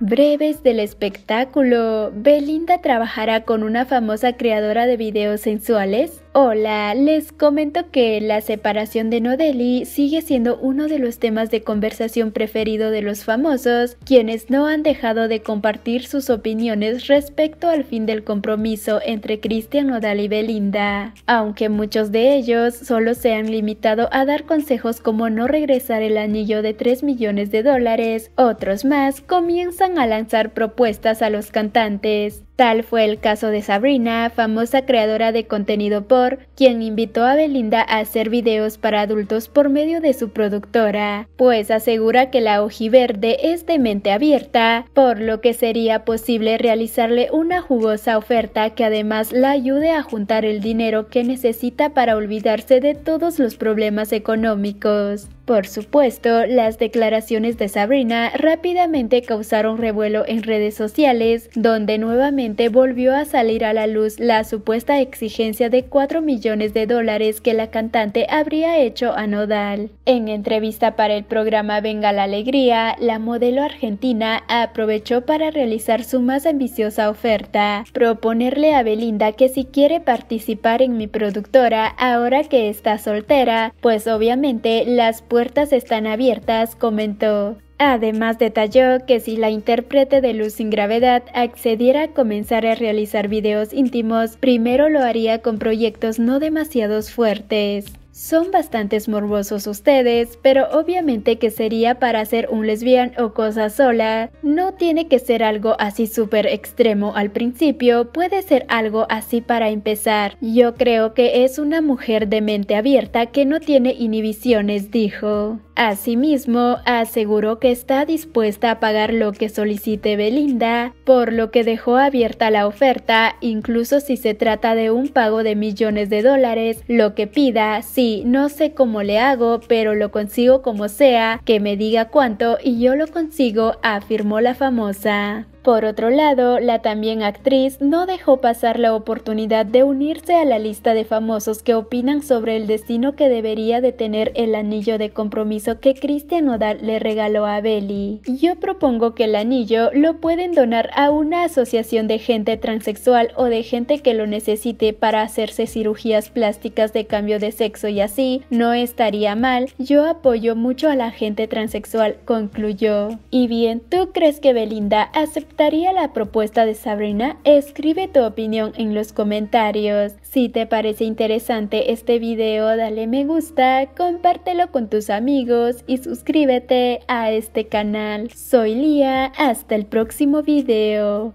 Breves del espectáculo. Belinda trabajará con una famosa creadora de videos sensuales. Hola, les comento que la separación de Nodelli sigue siendo uno de los temas de conversación preferido de los famosos, quienes no han dejado de compartir sus opiniones respecto al fin del compromiso entre Cristian Nodal y Belinda, aunque muchos de ellos solo se han limitado a dar consejos como no regresar el anillo de 3 millones de dólares, otros más comienzan a lanzar propuestas a los cantantes. Tal fue el caso de Sabrina, famosa creadora de contenido por, quien invitó a Belinda a hacer videos para adultos por medio de su productora, pues asegura que la ojiverde es de mente abierta, por lo que sería posible realizarle una jugosa oferta que además la ayude a juntar el dinero que necesita para olvidarse de todos los problemas económicos. Por supuesto, las declaraciones de Sabrina rápidamente causaron revuelo en redes sociales, donde nuevamente volvió a salir a la luz la supuesta exigencia de 4 millones de dólares que la cantante habría hecho a Nodal. En entrevista para el programa Venga la Alegría, la modelo argentina aprovechó para realizar su más ambiciosa oferta, proponerle a Belinda que si quiere participar en mi productora ahora que está soltera, pues obviamente las están abiertas, comentó. Además detalló que si la intérprete de Luz sin Gravedad accediera a comenzar a realizar videos íntimos, primero lo haría con proyectos no demasiados fuertes. Son bastantes morbosos ustedes, pero obviamente que sería para hacer un lesbian o cosa sola. No tiene que ser algo así súper extremo al principio, puede ser algo así para empezar. Yo creo que es una mujer de mente abierta que no tiene inhibiciones, dijo. Asimismo, aseguró que está dispuesta a pagar lo que solicite Belinda, por lo que dejó abierta la oferta, incluso si se trata de un pago de millones de dólares, lo que pida, sí, no sé cómo le hago, pero lo consigo como sea, que me diga cuánto y yo lo consigo, afirmó la famosa. Por otro lado, la también actriz no dejó pasar la oportunidad de unirse a la lista de famosos que opinan sobre el destino que debería de tener el anillo de compromiso que Cristian Nodal le regaló a Belly. Yo propongo que el anillo lo pueden donar a una asociación de gente transexual o de gente que lo necesite para hacerse cirugías plásticas de cambio de sexo y así, no estaría mal. Yo apoyo mucho a la gente transexual, concluyó. Y bien, ¿tú crees que Belinda aceptó ¿Aceptaría la propuesta de Sabrina? Escribe tu opinión en los comentarios. Si te parece interesante este video, dale me gusta, compártelo con tus amigos y suscríbete a este canal. Soy Lía, hasta el próximo video.